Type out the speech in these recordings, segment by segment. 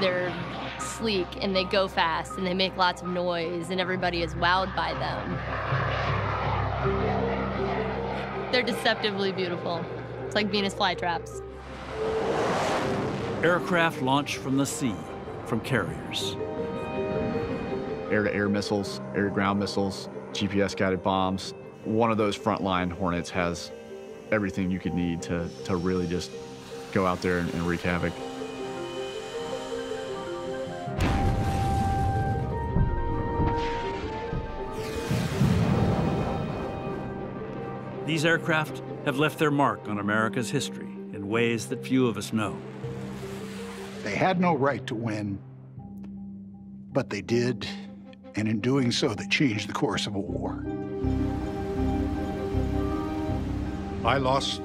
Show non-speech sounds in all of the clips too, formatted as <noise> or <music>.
They're sleek and they go fast and they make lots of noise and everybody is wowed by them. They're deceptively beautiful. It's like Venus flytraps. Aircraft launch from the sea, from carriers. Air-to-air missiles, air-to-ground missiles, GPS-guided bombs. One of those frontline Hornets has everything you could need to, to really just go out there and, and wreak havoc. These aircraft have left their mark on America's history in ways that few of us know. They had no right to win, but they did, and in doing so, they changed the course of a war. I lost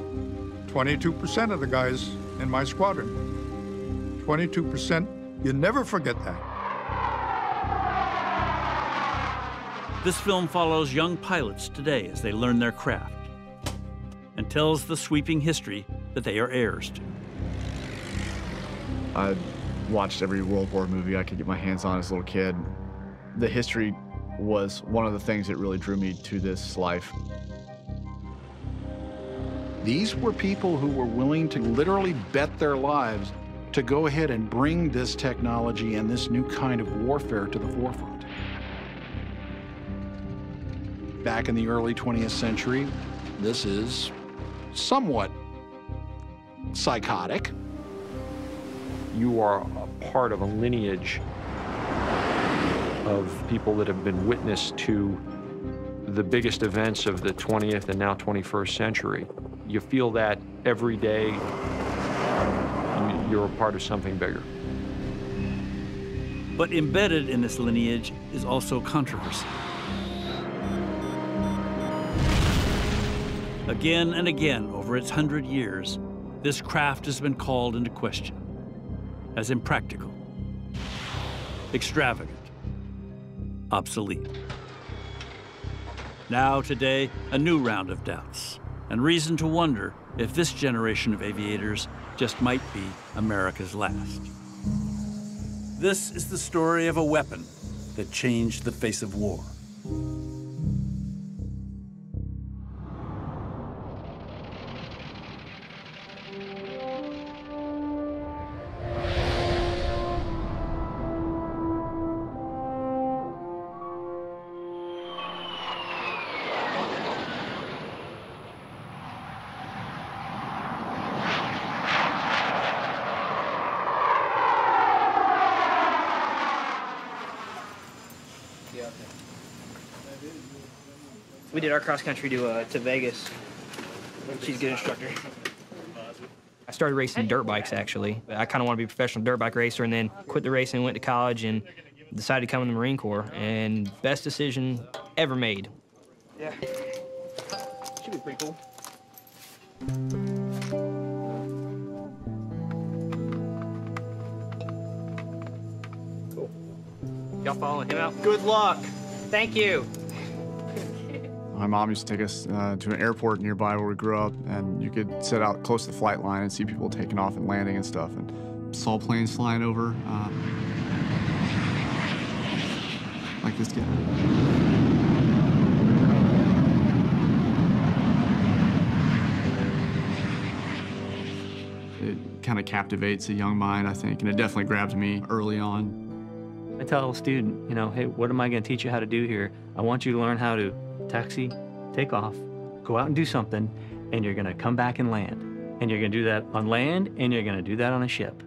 22% of the guys in my squadron. 22%, you never forget that. This film follows young pilots today as they learn their craft and tells the sweeping history that they are heirs to. I watched every World War movie I could get my hands on as a little kid. The history was one of the things that really drew me to this life. These were people who were willing to literally bet their lives to go ahead and bring this technology and this new kind of warfare to the forefront. Back in the early 20th century, this is somewhat psychotic. You are a part of a lineage of people that have been witness to the biggest events of the 20th and now 21st century. You feel that every day um, you're a part of something bigger. But embedded in this lineage is also controversy. Again and again over its hundred years, this craft has been called into question as impractical, extravagant, obsolete. Now, today, a new round of doubts and reason to wonder if this generation of aviators just might be America's last. This is the story of a weapon that changed the face of war. Did our cross country to uh, to Vegas. She's a good instructor. I started racing dirt bikes actually. I kind of want to be a professional dirt bike racer, and then quit the racing, went to college, and decided to come in the Marine Corps. And best decision ever made. Yeah. Should be pretty cool. Cool. Y'all following him out? Good luck. Thank you. My mom used to take us uh, to an airport nearby where we grew up, and you could sit out close to the flight line and see people taking off and landing and stuff, and saw planes flying over, um, like this guy. It kind of captivates a young mind, I think, and it definitely grabbed me early on. I tell a student, you know, hey, what am I going to teach you how to do here? I want you to learn how to taxi, take off, go out and do something, and you're going to come back and land. And you're going to do that on land, and you're going to do that on a ship.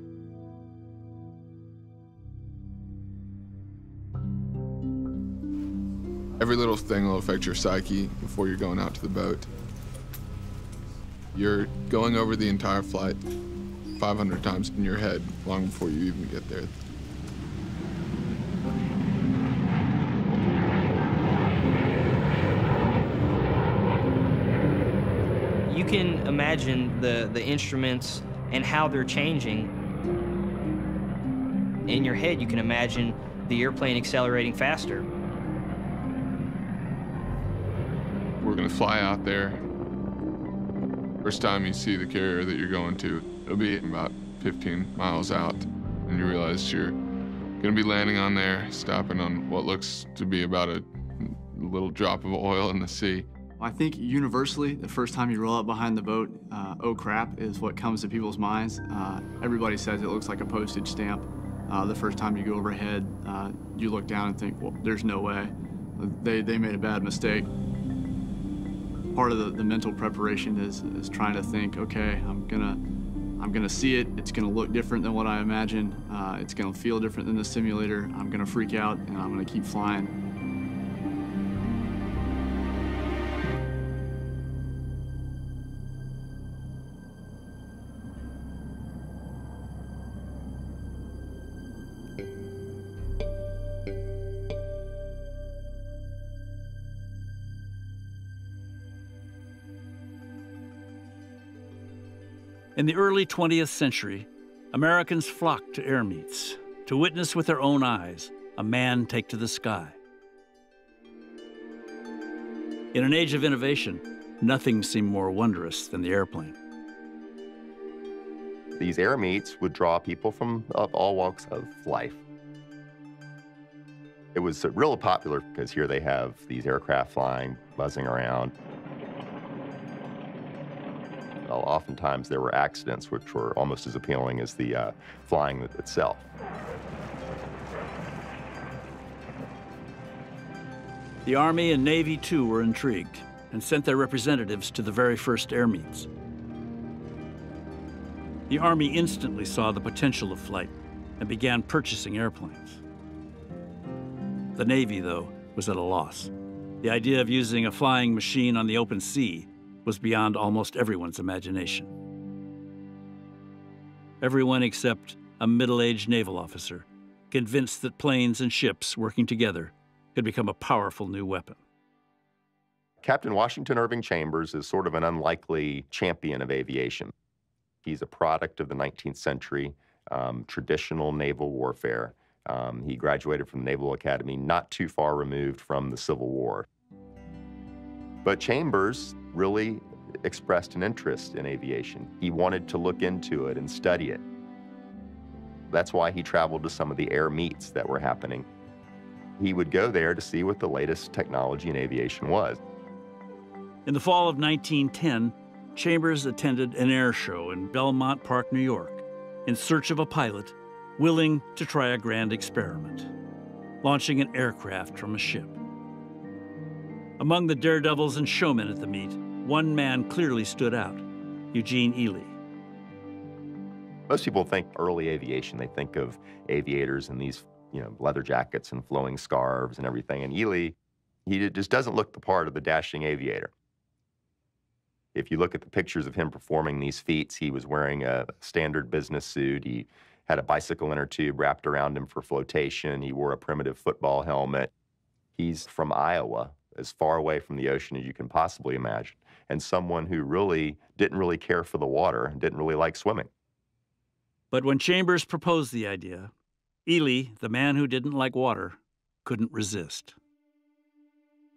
Every little thing will affect your psyche before you're going out to the boat. You're going over the entire flight 500 times in your head long before you even get there. You can imagine the, the instruments and how they're changing. In your head, you can imagine the airplane accelerating faster. we're gonna fly out there. First time you see the carrier that you're going to, it'll be about 15 miles out, and you realize you're gonna be landing on there, stopping on what looks to be about a little drop of oil in the sea. I think universally, the first time you roll up behind the boat, uh, oh crap, is what comes to people's minds. Uh, everybody says it looks like a postage stamp. Uh, the first time you go overhead, uh, you look down and think, well, there's no way. They, they made a bad mistake. Part of the, the mental preparation is, is trying to think, okay, I'm gonna, I'm gonna see it. It's gonna look different than what I imagine. Uh, it's gonna feel different than the simulator. I'm gonna freak out and I'm gonna keep flying. In the early 20th century, Americans flocked to air meets to witness with their own eyes a man take to the sky. In an age of innovation, nothing seemed more wondrous than the airplane. These air meets would draw people from uh, all walks of life. It was real popular because here they have these aircraft flying, buzzing around oftentimes there were accidents which were almost as appealing as the uh, flying itself. The Army and Navy, too, were intrigued and sent their representatives to the very first air meets. The Army instantly saw the potential of flight and began purchasing airplanes. The Navy, though, was at a loss. The idea of using a flying machine on the open sea was beyond almost everyone's imagination. Everyone except a middle aged naval officer, convinced that planes and ships working together could become a powerful new weapon. Captain Washington Irving Chambers is sort of an unlikely champion of aviation. He's a product of the 19th century, um, traditional naval warfare. Um, he graduated from the Naval Academy not too far removed from the Civil War. But Chambers really expressed an interest in aviation. He wanted to look into it and study it. That's why he traveled to some of the air meets that were happening. He would go there to see what the latest technology in aviation was. In the fall of 1910, Chambers attended an air show in Belmont Park, New York, in search of a pilot willing to try a grand experiment, launching an aircraft from a ship. Among the daredevils and showmen at the meet, one man clearly stood out Eugene Ely. Most people think early aviation, they think of aviators in these you know, leather jackets and flowing scarves and everything. And Ely, he just doesn't look the part of the dashing aviator. If you look at the pictures of him performing these feats, he was wearing a standard business suit. He had a bicycle inner tube wrapped around him for flotation. He wore a primitive football helmet. He's from Iowa, as far away from the ocean as you can possibly imagine, and someone who really didn't really care for the water and didn't really like swimming. But when Chambers proposed the idea, Ely, the man who didn't like water, couldn't resist.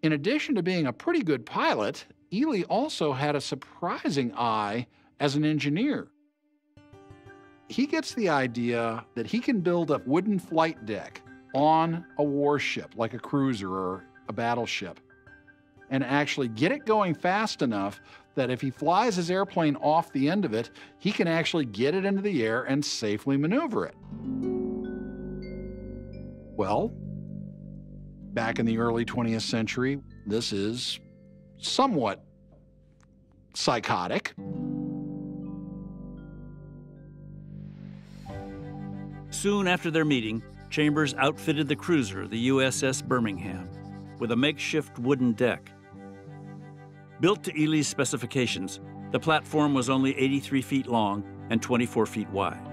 In addition to being a pretty good pilot, Ely also had a surprising eye as an engineer. He gets the idea that he can build a wooden flight deck on a warship, like a cruiser or a battleship, and actually get it going fast enough that if he flies his airplane off the end of it, he can actually get it into the air and safely maneuver it. Well, back in the early 20th century, this is somewhat psychotic. Soon after their meeting, Chambers outfitted the cruiser, the USS Birmingham, with a makeshift wooden deck Built to Ely's specifications, the platform was only 83 feet long and 24 feet wide.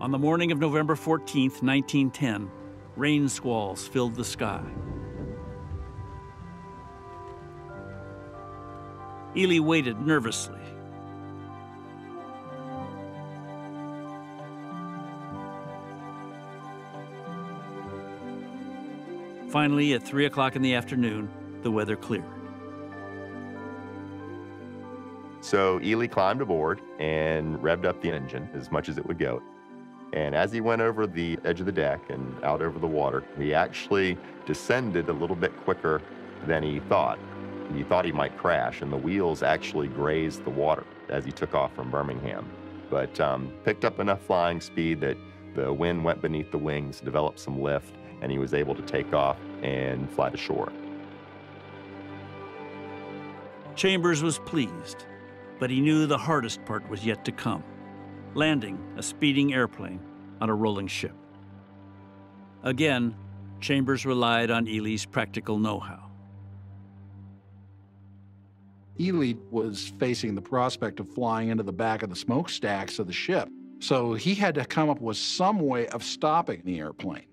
On the morning of November 14, 1910, rain squalls filled the sky. Ely waited nervously Finally, at 3 o'clock in the afternoon, the weather cleared. So Ely climbed aboard and revved up the engine as much as it would go. And as he went over the edge of the deck and out over the water, he actually descended a little bit quicker than he thought. He thought he might crash, and the wheels actually grazed the water as he took off from Birmingham. But um, picked up enough flying speed that the wind went beneath the wings, developed some lift, and he was able to take off and fly to shore. Chambers was pleased, but he knew the hardest part was yet to come landing a speeding airplane on a rolling ship. Again, Chambers relied on Ely's practical know how. Ely was facing the prospect of flying into the back of the smokestacks of the ship, so he had to come up with some way of stopping the airplane.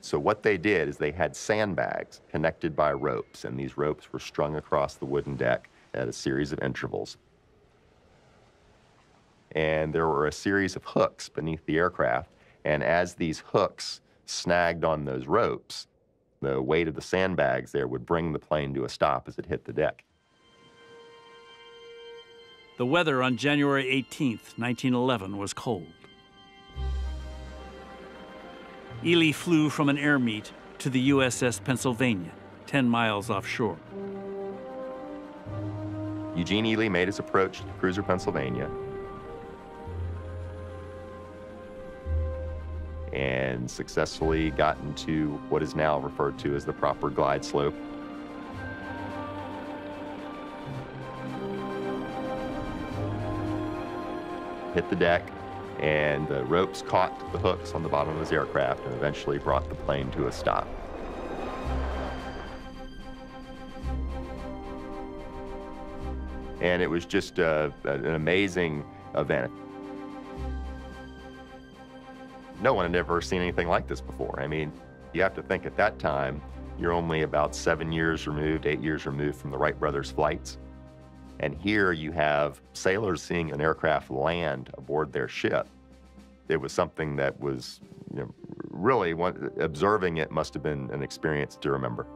So what they did is they had sandbags connected by ropes, and these ropes were strung across the wooden deck at a series of intervals. And there were a series of hooks beneath the aircraft, and as these hooks snagged on those ropes, the weight of the sandbags there would bring the plane to a stop as it hit the deck. The weather on January 18, 1911 was cold. Ely flew from an air meet to the USS Pennsylvania, 10 miles offshore. Eugene Ely made his approach to the cruiser Pennsylvania and successfully got into what is now referred to as the proper glide slope. Hit the deck, and the ropes caught the hooks on the bottom of his aircraft and eventually brought the plane to a stop. And it was just uh, an amazing event. No one had ever seen anything like this before. I mean, you have to think at that time, you're only about seven years removed, eight years removed from the Wright brothers' flights. And here you have sailors seeing an aircraft land aboard their ship. It was something that was, you know, really, one, observing it must have been an experience to remember.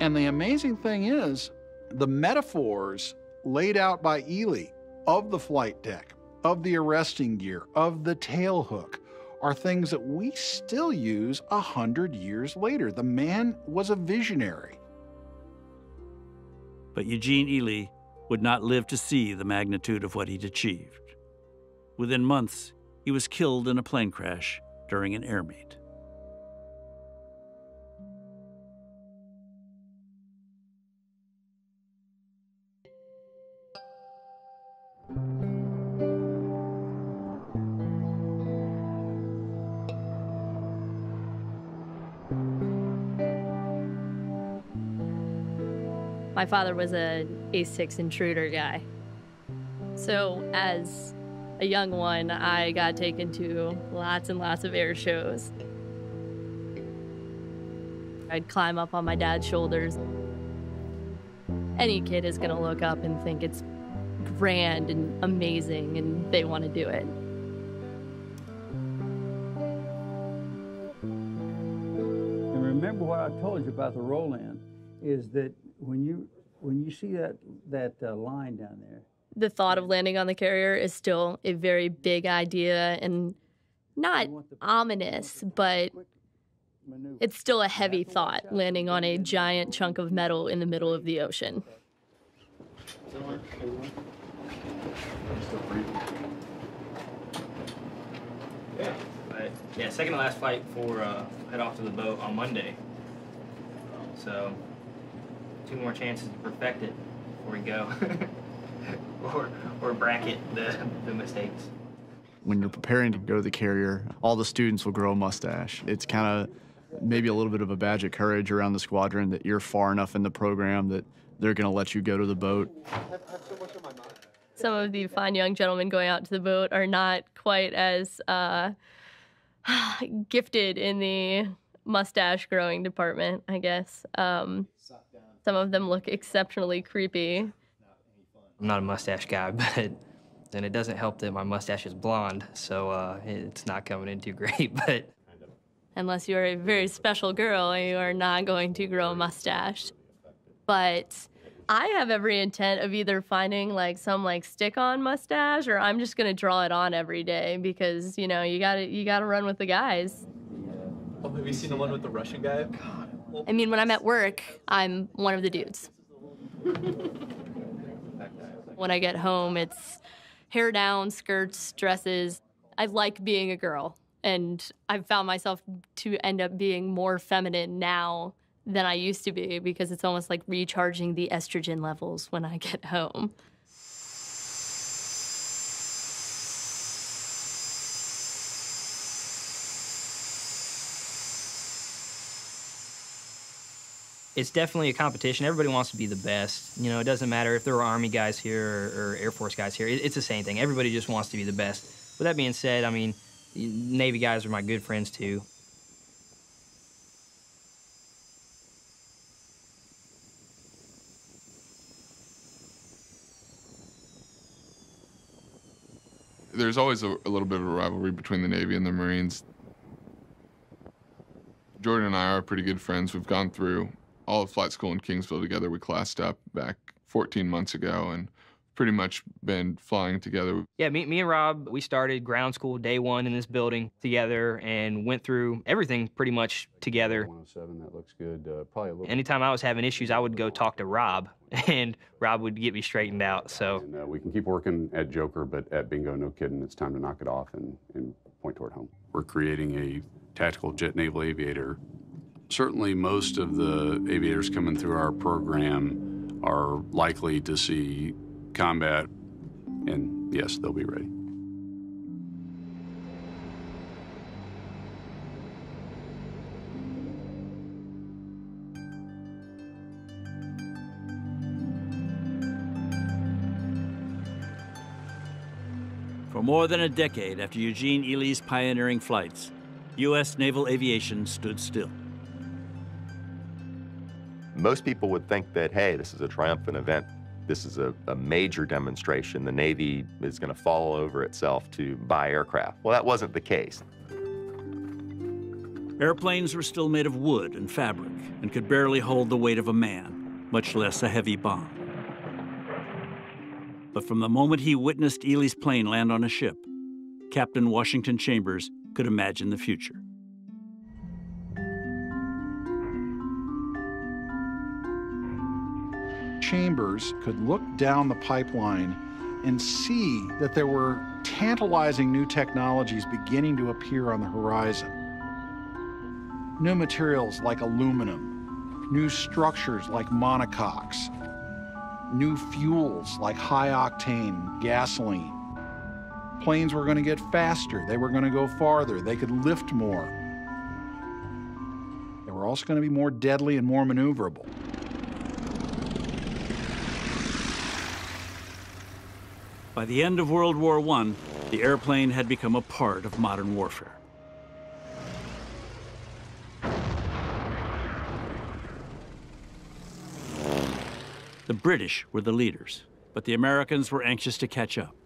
And the amazing thing is, the metaphors laid out by Ely of the flight deck, of the arresting gear, of the tail hook, are things that we still use a hundred years later. The man was a visionary. But Eugene Ely would not live to see the magnitude of what he'd achieved. Within months, he was killed in a plane crash during an air My father was a A6 intruder guy. So as a young one, I got taken to lots and lots of air shows. I'd climb up on my dad's shoulders. Any kid is going to look up and think it's grand and amazing and they want to do it. And remember what I told you about the roll-in is that when you when you see that that uh, line down there, The thought of landing on the carrier is still a very big idea and not ominous, but it's still a heavy thought landing on a giant chunk of metal in the middle of the ocean. But yeah, second to last flight for uh, head off to the boat on Monday. So two more chances to perfect it before we go, <laughs> or or bracket the the mistakes. When you're preparing to go to the carrier, all the students will grow a mustache. It's kind of maybe a little bit of a badge of courage around the squadron that you're far enough in the program that they're going to let you go to the boat. Some of the fine young gentlemen going out to the boat are not quite as uh, <sighs> gifted in the mustache growing department, I guess. Um, some of them look exceptionally creepy. I'm not a mustache guy, <laughs> but And it doesn't help that my mustache is blonde, so uh, it's not coming in too great, <laughs> but. Unless you're a very special girl, you are not going to grow a mustache. But I have every intent of either finding like some like stick-on mustache or I'm just gonna draw it on every day because you know you gotta you gotta run with the guys. Oh, have you seen the one with the Russian guy? I mean, when I'm at work, I'm one of the dudes. when I get home, it's hair down, skirts, dresses. I like being a girl, and I've found myself to end up being more feminine now than I used to be because it's almost like recharging the estrogen levels when I get home. It's definitely a competition. Everybody wants to be the best. You know, it doesn't matter if there are Army guys here or, or Air Force guys here. It, it's the same thing. Everybody just wants to be the best. With that being said, I mean, Navy guys are my good friends too. There's always a, a little bit of a rivalry between the Navy and the Marines. Jordan and I are pretty good friends. We've gone through all of flight school in Kingsville together. We classed up back 14 months ago and pretty much been flying together. Yeah, me, me and Rob, we started ground school day one in this building together and went through everything pretty much together. 107, that looks good. Uh, probably a little. Anytime I was having issues, I would go talk to Rob, <laughs> and Rob would get me straightened out. So and, uh, we can keep working at Joker, but at Bingo, no kidding, it's time to knock it off and, and point toward home. We're creating a tactical jet naval aviator Certainly, most of the aviators coming through our program are likely to see combat, and yes, they'll be ready. For more than a decade after Eugene Ely's pioneering flights, U.S. naval aviation stood still. Most people would think that, hey, this is a triumphant event. This is a, a major demonstration. The Navy is going to fall over itself to buy aircraft. Well, that wasn't the case. Airplanes were still made of wood and fabric and could barely hold the weight of a man, much less a heavy bomb. But from the moment he witnessed Ely's plane land on a ship, Captain Washington Chambers could imagine the future. Chambers could look down the pipeline and see that there were tantalizing new technologies beginning to appear on the horizon. New materials like aluminum, new structures like monocoques, new fuels like high octane gasoline. Planes were going to get faster, they were going to go farther, they could lift more. They were also going to be more deadly and more maneuverable. By the end of World War I, the airplane had become a part of modern warfare. The British were the leaders, but the Americans were anxious to catch up.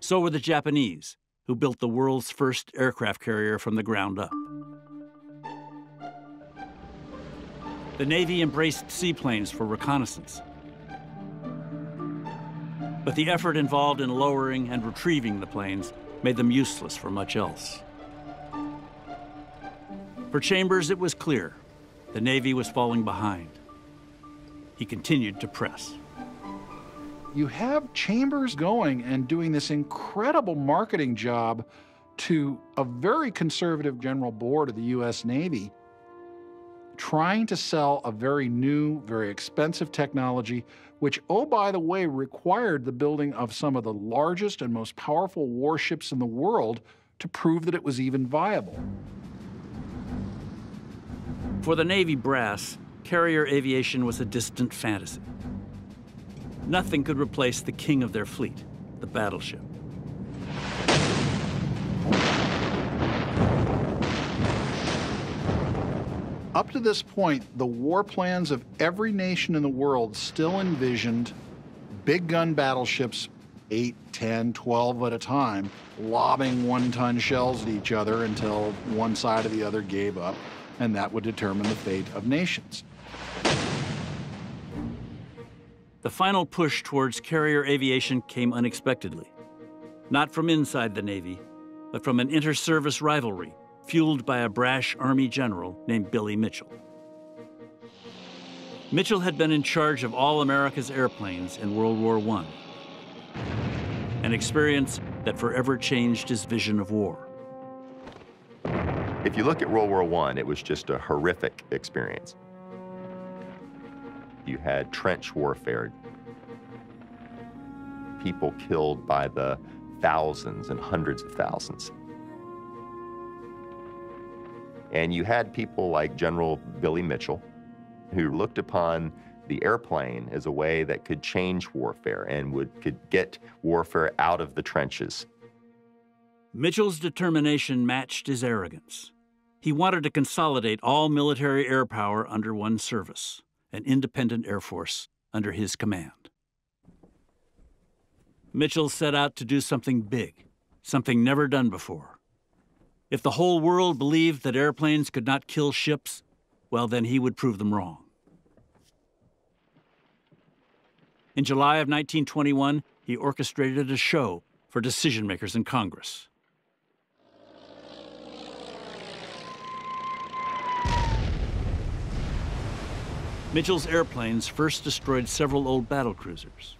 So were the Japanese, who built the world's first aircraft carrier from the ground up. The Navy embraced seaplanes for reconnaissance, but the effort involved in lowering and retrieving the planes made them useless for much else. For Chambers, it was clear the Navy was falling behind. He continued to press. You have Chambers going and doing this incredible marketing job to a very conservative general board of the U.S. Navy, trying to sell a very new, very expensive technology which, oh, by the way, required the building of some of the largest and most powerful warships in the world to prove that it was even viable. For the Navy brass, carrier aviation was a distant fantasy. Nothing could replace the king of their fleet, the battleship. Up to this point, the war plans of every nation in the world still envisioned big gun battleships 8, 10, 12 at a time, lobbing one ton shells at each other until one side or the other gave up, and that would determine the fate of nations. The final push towards carrier aviation came unexpectedly. Not from inside the Navy, but from an inter service rivalry fueled by a brash Army general named Billy Mitchell. Mitchell had been in charge of all America's airplanes in World War I, an experience that forever changed his vision of war. If you look at World War I, it was just a horrific experience. You had trench warfare, people killed by the thousands and hundreds of thousands. And you had people like General Billy Mitchell, who looked upon the airplane as a way that could change warfare and would could get warfare out of the trenches. Mitchell's determination matched his arrogance. He wanted to consolidate all military air power under one service, an independent air force under his command. Mitchell set out to do something big, something never done before. If the whole world believed that airplanes could not kill ships, well, then he would prove them wrong. In July of 1921, he orchestrated a show for decision makers in Congress. Mitchell's airplanes first destroyed several old battle cruisers.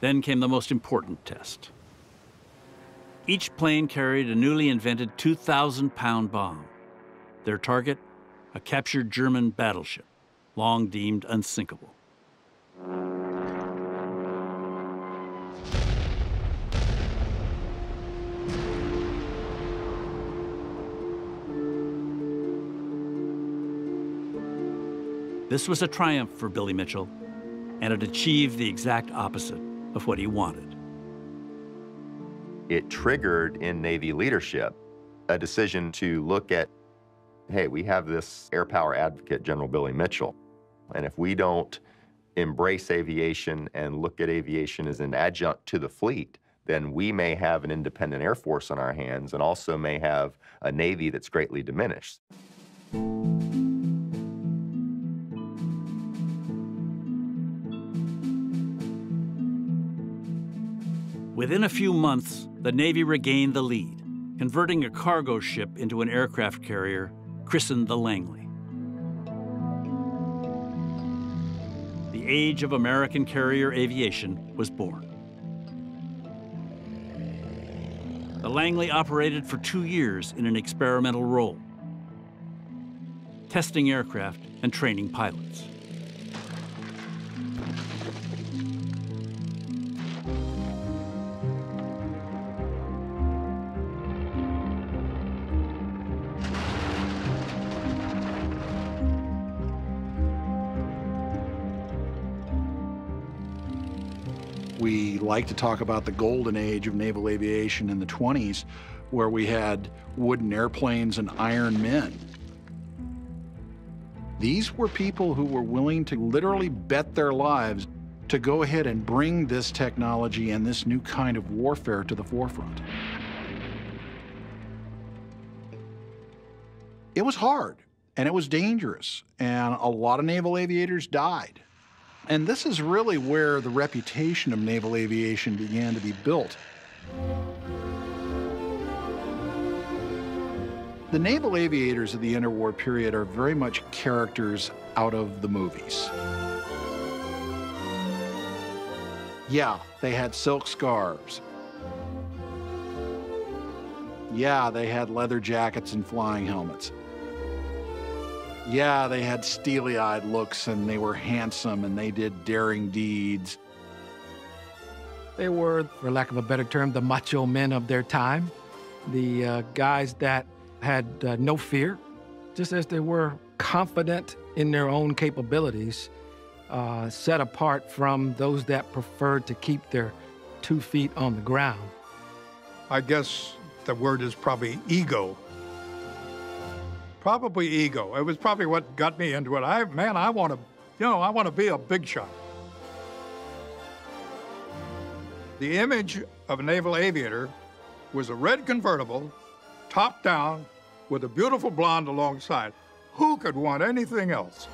Then came the most important test. Each plane carried a newly invented 2,000 pound bomb. Their target, a captured German battleship, long deemed unsinkable. This was a triumph for Billy Mitchell, and it achieved the exact opposite of what he wanted. It triggered in Navy leadership a decision to look at hey, we have this air power advocate, General Billy Mitchell, and if we don't embrace aviation and look at aviation as an adjunct to the fleet, then we may have an independent Air Force on our hands and also may have a Navy that's greatly diminished. Within a few months, the Navy regained the lead, converting a cargo ship into an aircraft carrier christened the Langley. The age of American carrier aviation was born. The Langley operated for two years in an experimental role, testing aircraft and training pilots. Like to talk about the golden age of naval aviation in the 20s, where we had wooden airplanes and iron men. These were people who were willing to literally bet their lives to go ahead and bring this technology and this new kind of warfare to the forefront. It was hard and it was dangerous, and a lot of naval aviators died. And this is really where the reputation of naval aviation began to be built. The naval aviators of the interwar period are very much characters out of the movies. Yeah, they had silk scarves. Yeah, they had leather jackets and flying helmets. Yeah, they had steely eyed looks and they were handsome and they did daring deeds. They were, for lack of a better term, the macho men of their time. The uh, guys that had uh, no fear, just as they were confident in their own capabilities, uh, set apart from those that preferred to keep their two feet on the ground. I guess the word is probably ego probably ego. It was probably what got me into it. I man, I want to, you know, I want to be a big shot. The image of a naval aviator was a red convertible, top down, with a beautiful blonde alongside. Who could want anything else?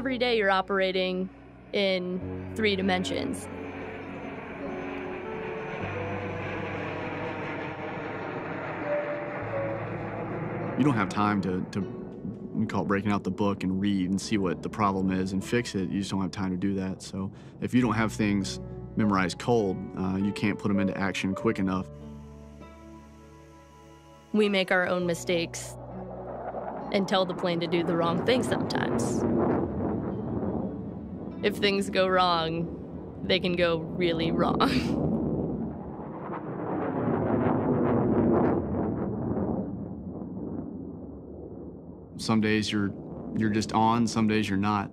Every day you're operating in three dimensions. You don't have time to, to we call it breaking out the book and read and see what the problem is and fix it. You just don't have time to do that. So if you don't have things memorized cold, uh, you can't put them into action quick enough. We make our own mistakes and tell the plane to do the wrong thing sometimes. If things go wrong, they can go really wrong. <laughs> some days you're you're just on, some days you're not.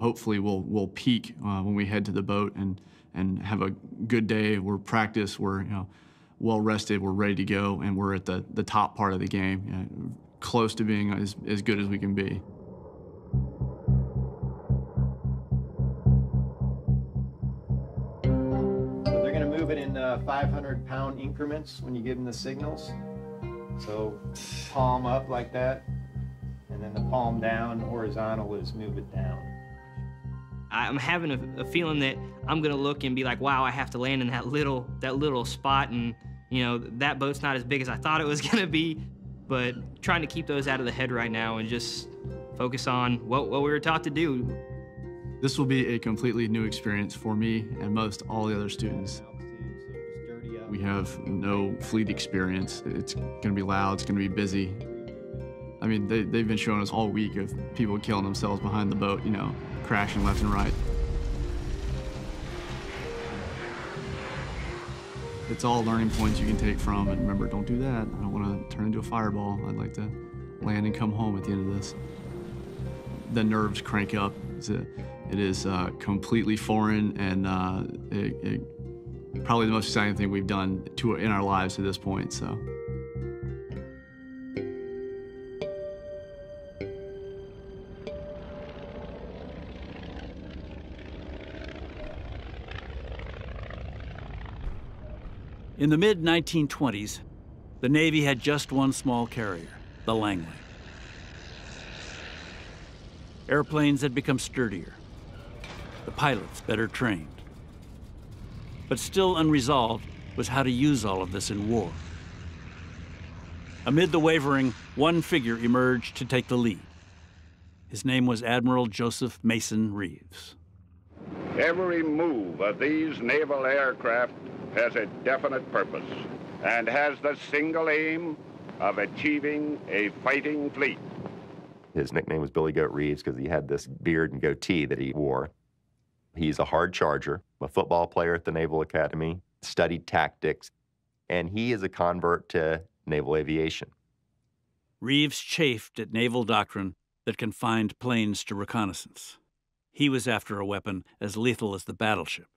Hopefully we'll we'll peak uh, when we head to the boat and and have a good day. We're practiced, we're you know well rested, we're ready to go, and we're at the the top part of the game, you know, close to being as as good as we can be. Uh, 500 pound increments when you give them the signals. So palm up like that and then the palm down, horizontal is move it down. I'm having a, a, feeling that I'm gonna look and be like, wow, I have to land in that little that little spot, and you know that boat's not as big as I thought it was <laughs> gonna be. But trying to keep those out of the head right now and just focus on what, what we were taught to do. This will be a completely new experience for me and most all the other students. We have no fleet experience. It's going to be loud, it's going to be busy, I mean, they, they've been showing us all week of people killing themselves behind the boat, you know, crashing left and right. It's all learning points you can take from, and remember, don't do that. I don't want to turn into a fireball. I'd like to land and come home at the end of this. The nerves crank up. It's a, it is uh, completely foreign and uh, it, it, probably the most exciting thing we've done to, in our lives to this point. So. In the mid 1920s, the Navy had just one small carrier, the Langley. Airplanes had become sturdier, the pilots better trained. But still unresolved was how to use all of this in war. Amid the wavering, one figure emerged to take the lead. His name was Admiral Joseph Mason Reeves. Every move of these naval aircraft has a definite purpose and has the single aim of achieving a fighting fleet. His nickname was Billy Goat Reeves because he had this beard and goatee that he wore. He's a hard charger, a football player at the Naval Academy, studied tactics, and he is a convert to naval aviation. Reeves chafed at naval doctrine that confined planes to reconnaissance. He was after a weapon as lethal as the battleship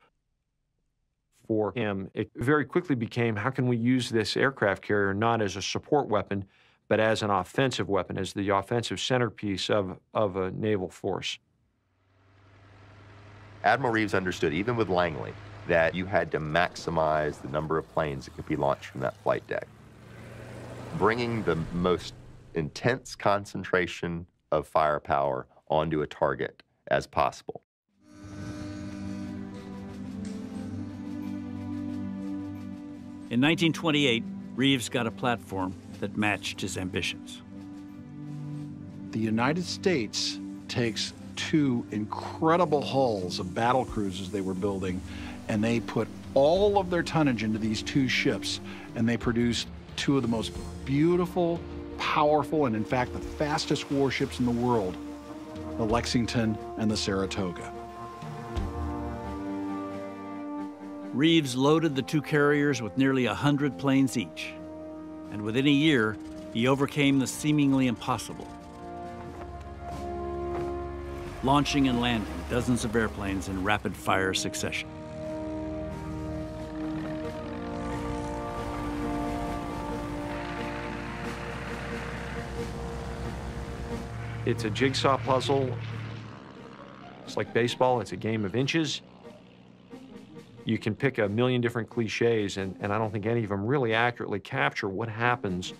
for him, it very quickly became how can we use this aircraft carrier not as a support weapon, but as an offensive weapon, as the offensive centerpiece of, of a naval force. Admiral Reeves understood, even with Langley, that you had to maximize the number of planes that could be launched from that flight deck. Bringing the most intense concentration of firepower onto a target as possible. In 1928, Reeves got a platform that matched his ambitions. The United States takes two incredible hulls of battle cruisers they were building, and they put all of their tonnage into these two ships, and they produced two of the most beautiful, powerful, and in fact the fastest warships in the world, the Lexington and the Saratoga. Reeves loaded the two carriers with nearly 100 planes each. And within a year, he overcame the seemingly impossible. Launching and landing dozens of airplanes in rapid fire succession. It's a jigsaw puzzle. It's like baseball, it's a game of inches. You can pick a million different cliches, and, and I don't think any of them really accurately capture what happens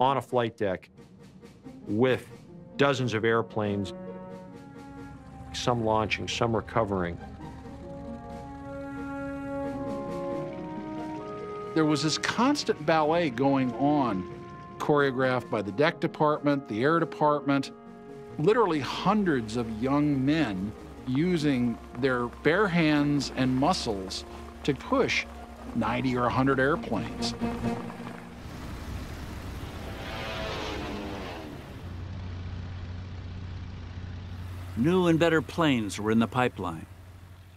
on a flight deck with dozens of airplanes, some launching, some recovering. There was this constant ballet going on, choreographed by the deck department, the air department, literally hundreds of young men using their bare hands and muscles to push 90 or 100 airplanes. New and better planes were in the pipeline.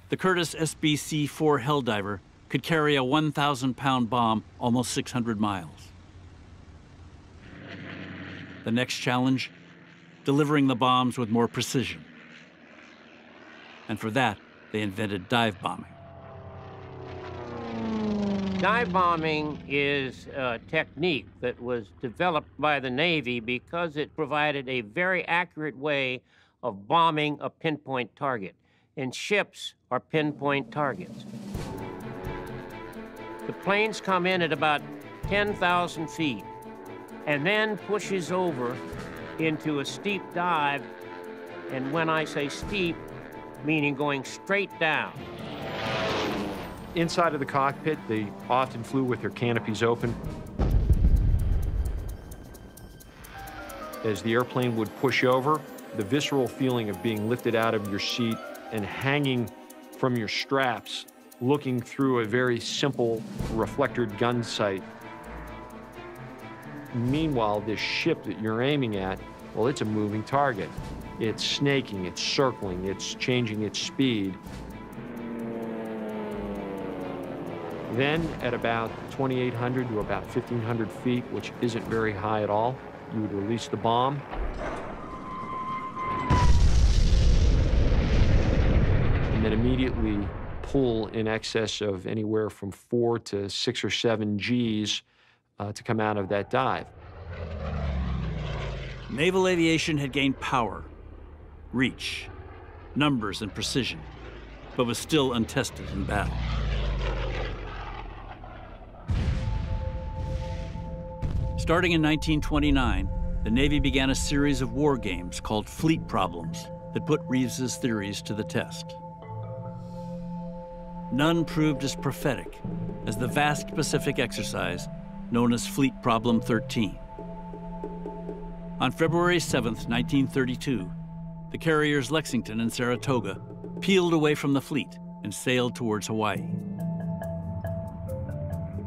The Curtiss SBC-4 Helldiver could carry a 1,000-pound bomb almost 600 miles. The next challenge, delivering the bombs with more precision. And for that, they invented dive bombing. Dive bombing is a technique that was developed by the Navy because it provided a very accurate way of bombing a pinpoint target. And ships are pinpoint targets. The planes come in at about 10,000 feet and then pushes over into a steep dive. And when I say steep, meaning going straight down. Inside of the cockpit, they often flew with their canopies open. As the airplane would push over, the visceral feeling of being lifted out of your seat and hanging from your straps, looking through a very simple reflectored gun sight. Meanwhile, this ship that you're aiming at, well, it's a moving target. It's snaking, it's circling, it's changing its speed. Then at about 2,800 to about 1,500 feet, which isn't very high at all, you would release the bomb. And immediately pull in excess of anywhere from four to six or seven Gs uh, to come out of that dive. Naval aviation had gained power, reach, numbers, and precision, but was still untested in battle. Starting in 1929, the Navy began a series of war games called Fleet Problems that put Reeves's theories to the test. None proved as prophetic as the vast Pacific exercise known as Fleet Problem 13. On February 7, 1932, the carriers Lexington and Saratoga peeled away from the fleet and sailed towards Hawaii.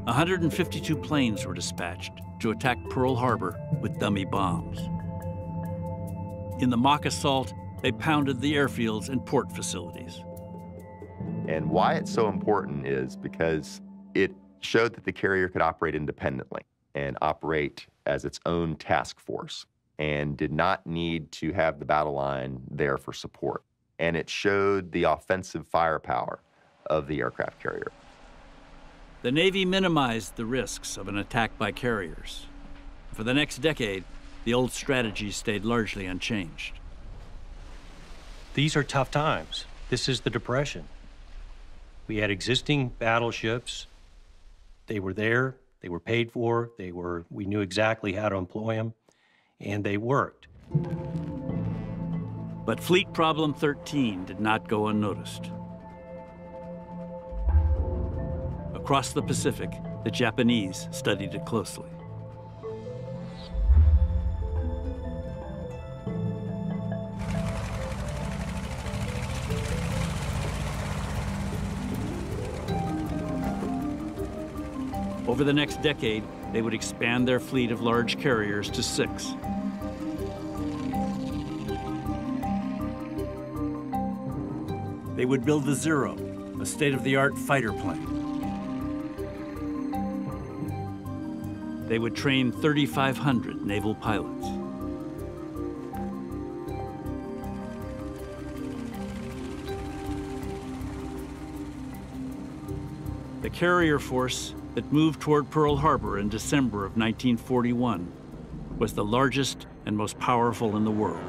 152 planes were dispatched to attack Pearl Harbor with dummy bombs. In the mock assault, they pounded the airfields and port facilities. And why it's so important is because it showed that the carrier could operate independently and operate as its own task force and did not need to have the battle line there for support. And it showed the offensive firepower of the aircraft carrier. The Navy minimized the risks of an attack by carriers. For the next decade, the old strategy stayed largely unchanged. These are tough times. This is the Depression. We had existing battleships. They were there, they were paid for, they were we knew exactly how to employ them, and they worked. But Fleet Problem 13 did not go unnoticed. Across the Pacific, the Japanese studied it closely. Over the next decade, they would expand their fleet of large carriers to six. They would build the Zero, a state-of-the-art fighter plane. They would train 3,500 naval pilots. The carrier force that moved toward Pearl Harbor in December of 1941 was the largest and most powerful in the world.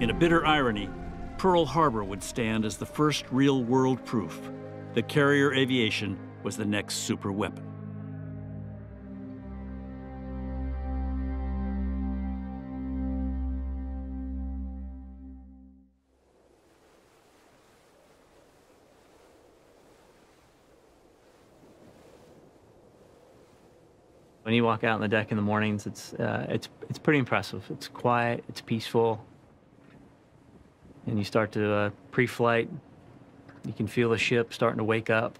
In a bitter irony, Pearl Harbor would stand as the first real world proof that carrier aviation was the next super weapon. When you walk out on the deck in the mornings, it's, uh, it's, it's pretty impressive. It's quiet, it's peaceful, and you start to uh, pre-flight. You can feel the ship starting to wake up.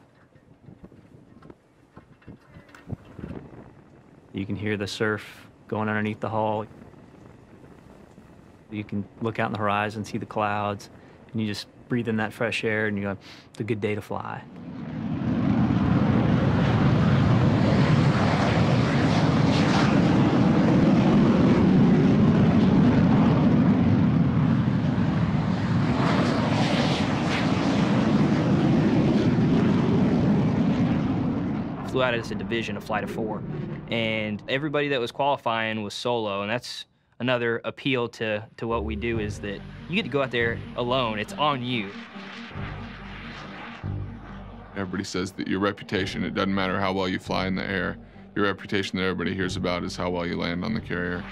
You can hear the surf going underneath the hull. You can look out in the horizon, see the clouds, and you just breathe in that fresh air, and you go, "It's a good day to fly." Flew out as a division of flight of four, and everybody that was qualifying was solo, and that's another appeal to to what we do is that you get to go out there alone. It's on you. Everybody says that your reputation, it doesn't matter how well you fly in the air, your reputation that everybody hears about is how well you land on the carrier.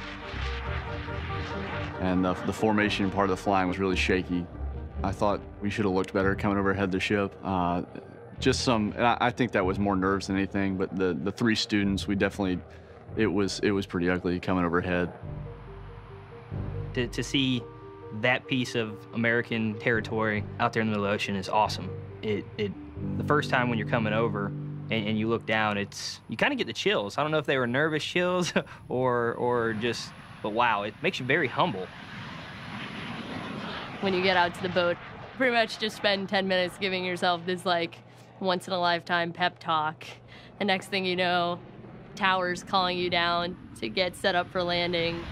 And the, the formation part of the flying was really shaky. I thought we should have looked better coming overhead the ship. Uh, just some, I, I think that was more nerves than anything, but the, the three students, we definitely, it was, it was pretty ugly coming overhead. To, to see that piece of American territory out there in the middle of the ocean is awesome. It, it, the first time when you're coming over and, and you look down, it's, you kind of get the chills. I don't know if they were nervous chills <laughs> or, or just, but wow, it makes you very humble. When you get out to the boat, pretty much just spend 10 minutes giving yourself this like once in a lifetime pep talk. The next thing you know, towers calling you down to get set up for landing.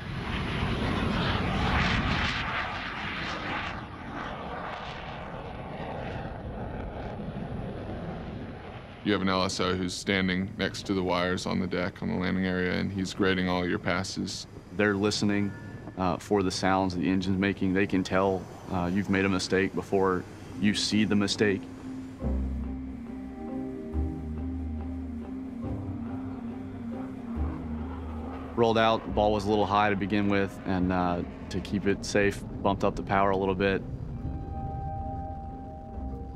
You have an LSO who's standing next to the wires on the deck on the landing area, and he's grading all your passes. They're listening uh, for the sounds the engine's making. They can tell uh, you've made a mistake before you see the mistake. Rolled out, ball was a little high to begin with, and uh, to keep it safe, bumped up the power a little bit.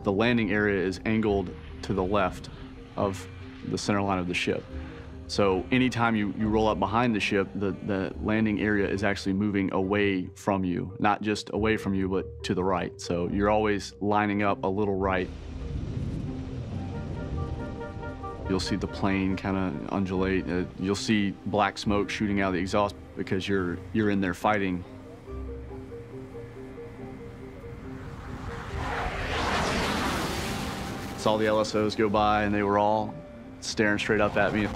The landing area is angled to the left of the center line of the ship. So anytime you, you roll up behind the ship, the, the landing area is actually moving away from you, not just away from you, but to the right. So you're always lining up a little right. You'll see the plane kind of undulate. Uh, you'll see black smoke shooting out of the exhaust because you're, you're in there fighting Saw the LSOs go by and they were all staring straight up at me.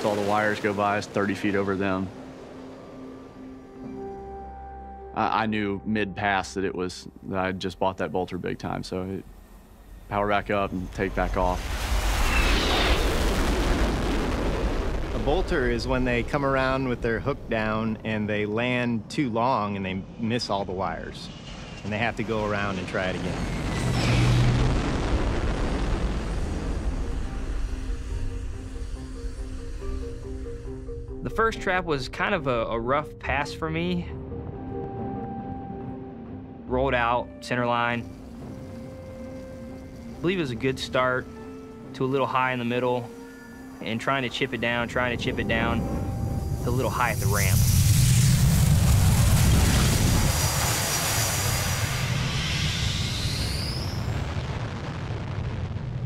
Saw the wires go by, it's 30 feet over them. I, knew mid-pass that it was, that I just bought that bolter big time, so it, power back up and take back off. A bolter is when they come around with their hook down and they land too long and they miss all the wires. And they have to go around and try it again. The first trap was kind of a, a rough pass for me. Rolled out, center line. Believe it was a good start to a little high in the middle and trying to chip it down, trying to chip it down to a little high at the ramp.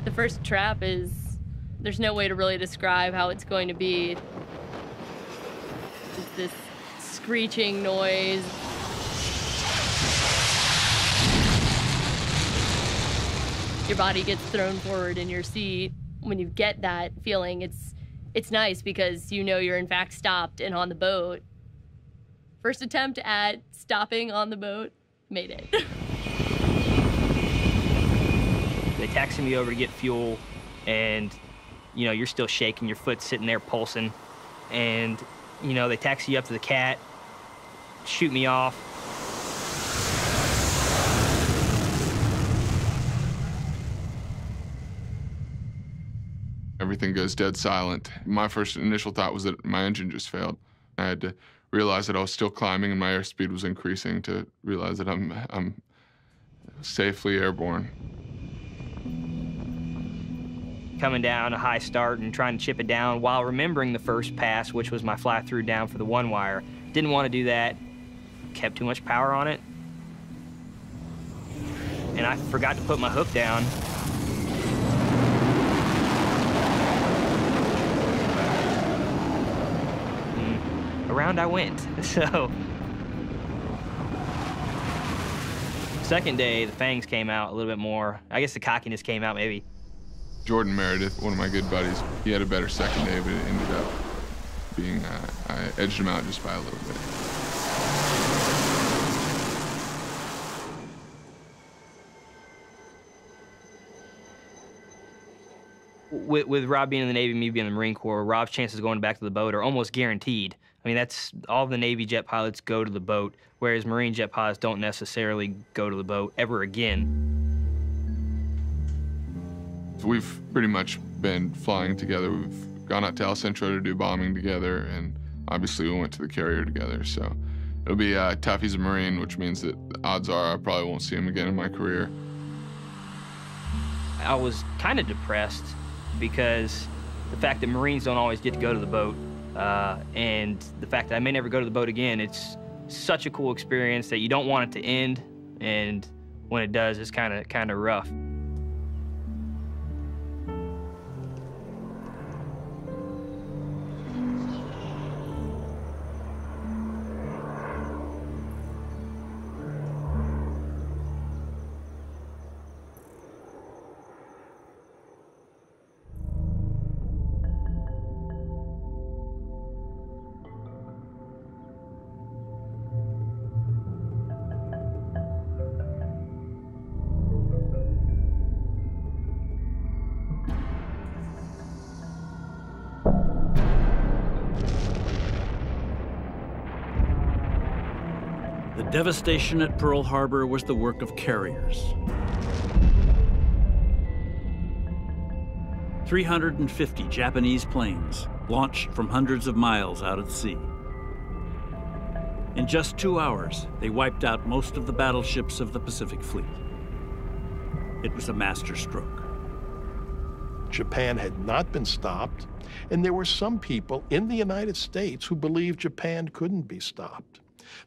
The first trap is, there's no way to really describe how it's going to be. It's this screeching noise. Your body gets thrown forward in your seat. When you get that feeling, it's it's nice because you know you're in fact stopped and on the boat. First attempt at stopping on the boat, made it. <laughs> they taxi me over to get fuel, and you know you're still shaking, your foot's sitting there pulsing, and you know they taxi you up to the cat, shoot me off, Everything goes dead silent. My first initial thought was that my engine just failed. I had to realize that I was still climbing and my airspeed was increasing to realize that I'm, I'm safely airborne. Coming down a high start and trying to chip it down while remembering the first pass, which was my fly through down for the one wire. Didn't want to do that. Kept too much power on it. And I forgot to put my hook down around I went. <laughs> So, second day, the fangs came out a little bit more. I guess the cockiness came out maybe. Jordan Meredith, one of my good buddies, he had a better second day, but it ended up being, uh, I edged him out just by a little bit. With, with Rob being in the Navy, me being in the Marine Corps, Rob's chances of going back to the boat are almost guaranteed. I mean, that's all the Navy jet pilots go to the boat, whereas Marine jet pilots don't necessarily go to the boat ever again. We've pretty much been flying together. We've gone out to El Centro to do bombing together, and obviously we went to the carrier together. So it'll be uh, tough. He's a Marine, which means that odds are I probably won't see him again in my career. I was kind of depressed because the fact that Marines don't always get to go to the boat uh, and the fact that I may never go to the boat again, it's such a cool experience that you don't want it to end. And when it does, it's kind of kind of rough. Devastation at Pearl Harbor was the work of carriers. 350 Japanese planes launched from hundreds of miles out at sea. In just two hours, they wiped out most of the battleships of the Pacific Fleet. It was a masterstroke. Japan had not been stopped, and there were some people in the United States who believed Japan couldn't be stopped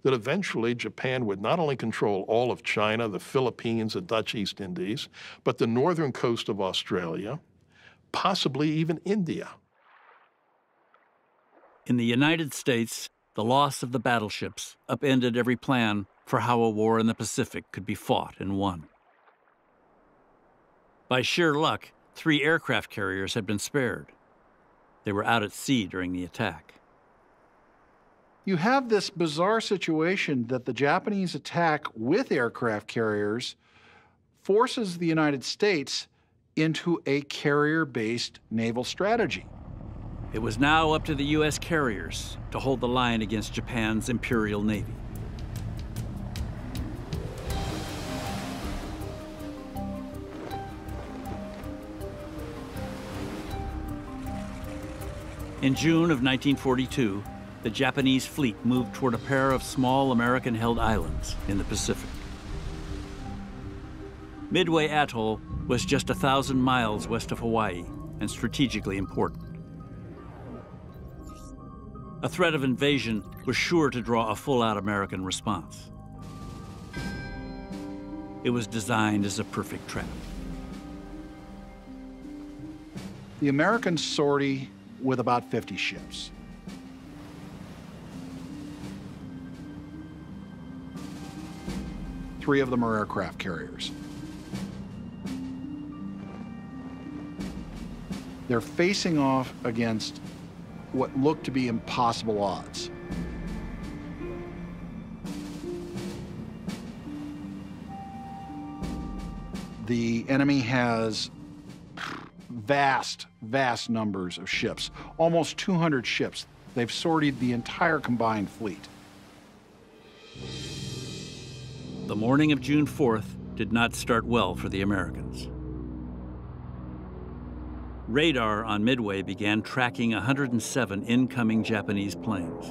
that eventually Japan would not only control all of China, the Philippines, the Dutch East Indies, but the northern coast of Australia, possibly even India. In the United States, the loss of the battleships upended every plan for how a war in the Pacific could be fought and won. By sheer luck, three aircraft carriers had been spared. They were out at sea during the attack you have this bizarre situation that the Japanese attack with aircraft carriers forces the United States into a carrier based naval strategy. It was now up to the U.S. carriers to hold the line against Japan's Imperial Navy. In June of 1942, the Japanese fleet moved toward a pair of small American-held islands in the Pacific. Midway Atoll was just a thousand miles west of Hawaii and strategically important. A threat of invasion was sure to draw a full-out American response. It was designed as a perfect trap. The Americans sortie with about 50 ships. Three of them are aircraft carriers. They're facing off against what looked to be impossible odds. The enemy has vast, vast numbers of ships, almost 200 ships. They've sorted the entire combined fleet. The morning of June 4th did not start well for the Americans. Radar on Midway began tracking 107 incoming Japanese planes.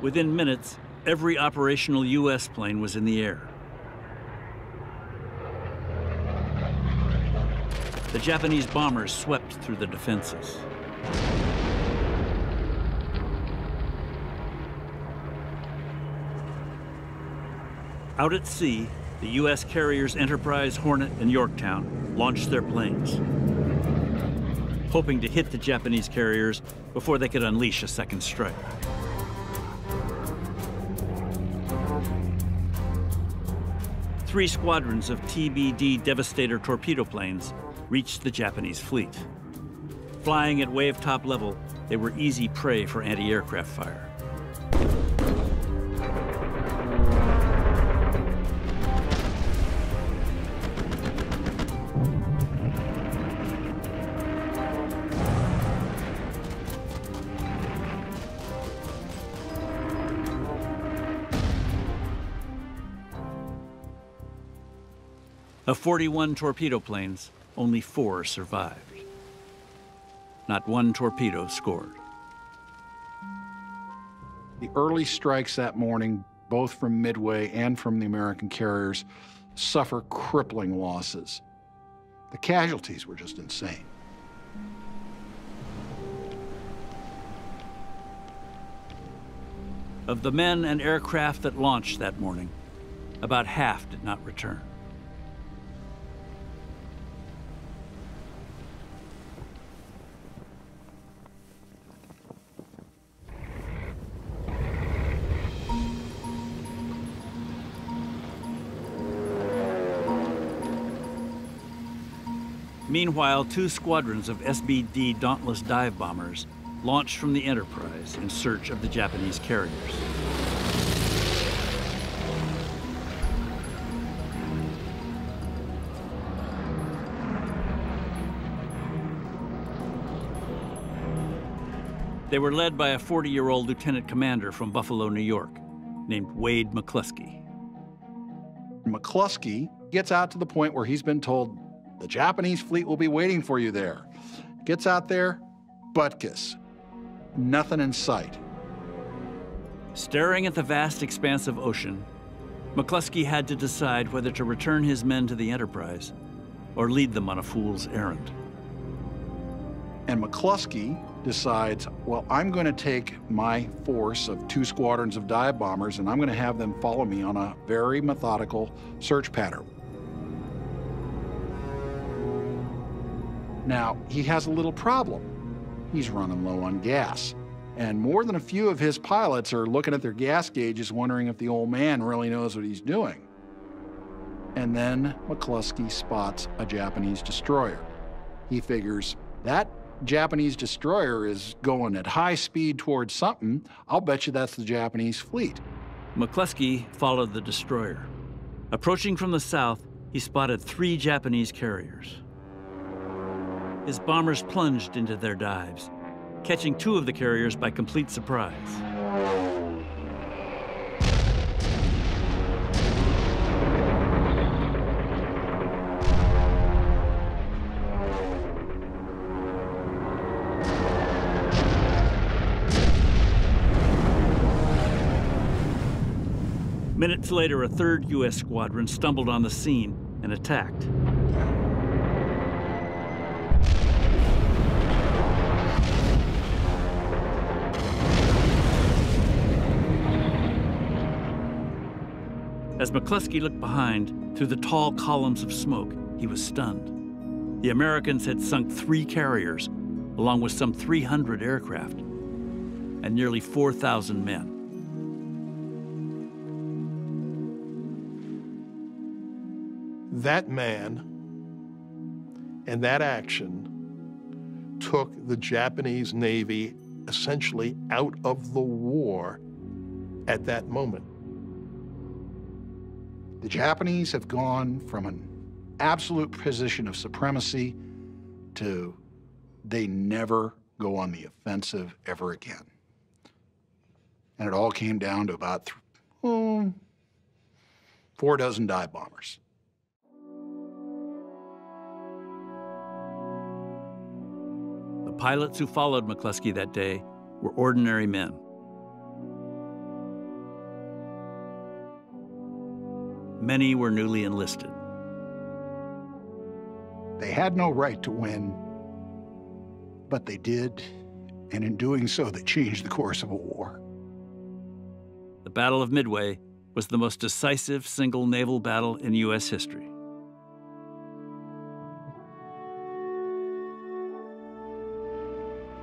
Within minutes, every operational U.S. plane was in the air. The Japanese bombers swept through the defenses. Out at sea, the U.S. carriers Enterprise, Hornet, and Yorktown launched their planes, hoping to hit the Japanese carriers before they could unleash a second strike. Three squadrons of TBD Devastator torpedo planes reached the Japanese fleet. Flying at wave top level, they were easy prey for anti-aircraft fire. Of 41 torpedo planes, only four survived. Not one torpedo scored. The early strikes that morning, both from Midway and from the American carriers, suffer crippling losses. The casualties were just insane. Of the men and aircraft that launched that morning, about half did not return. Meanwhile, two squadrons of SBD Dauntless dive bombers launched from the Enterprise in search of the Japanese carriers. They were led by a 40-year-old lieutenant commander from Buffalo, New York, named Wade McClusky. McClusky gets out to the point where he's been told the Japanese fleet will be waiting for you there. Gets out there, Butkus. Nothing in sight. Staring at the vast expanse of ocean, McClusky had to decide whether to return his men to the Enterprise or lead them on a fool's errand. And McClusky decides, well, I'm going to take my force of two squadrons of dive bombers and I'm going to have them follow me on a very methodical search pattern. Now, he has a little problem. He's running low on gas. And more than a few of his pilots are looking at their gas gauges wondering if the old man really knows what he's doing. And then McClusky spots a Japanese destroyer. He figures that Japanese destroyer is going at high speed towards something. I'll bet you that's the Japanese fleet. McClusky followed the destroyer. Approaching from the south, he spotted three Japanese carriers. His bombers plunged into their dives, catching two of the carriers by complete surprise. Minutes later, a third U.S. squadron stumbled on the scene and attacked. As McClusky looked behind, through the tall columns of smoke, he was stunned. The Americans had sunk three carriers, along with some 300 aircraft, and nearly 4,000 men. That man And that action took the Japanese Navy essentially out of the war at that moment. The Japanese have gone from an absolute position of supremacy to they never go on the offensive ever again. And it all came down to about oh, four dozen dive bombers. The pilots who followed McClusky that day were ordinary men. Many were newly enlisted. They had no right to win, but they did, and in doing so, they changed the course of a war. The Battle of Midway was the most decisive single naval battle in U.S. history.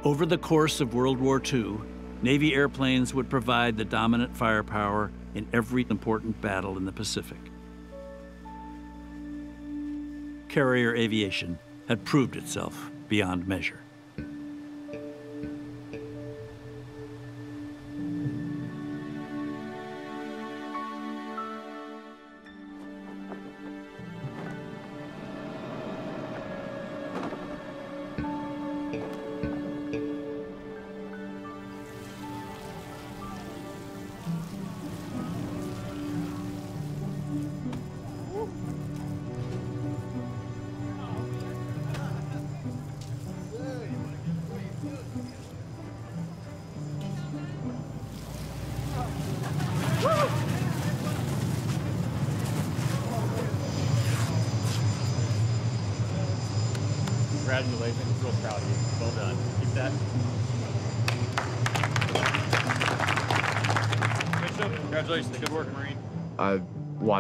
Over the course of World War II, Navy airplanes would provide the dominant firepower in every important battle in the Pacific. Carrier aviation had proved itself beyond measure.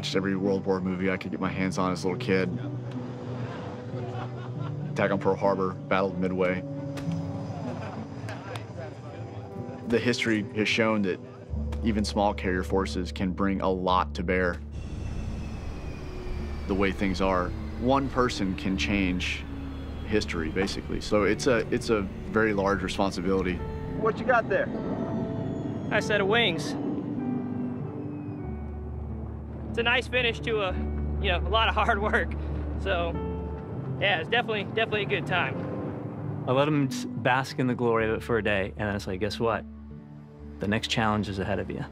Watched every World War movie I could get my hands on as a little kid. Attack on Pearl Harbor, Battle of Midway. The history has shown that even small carrier forces can bring a lot to bear. The way things are, one person can change history, basically. So it's a it's a very large responsibility. What you got there? Nice set of wings. It's a nice finish to a, you know, a lot of hard work. So, yeah, it's definitely definitely a good time. I let them bask in the glory of it for a day, and then it's like, guess what? The next challenge is ahead of you.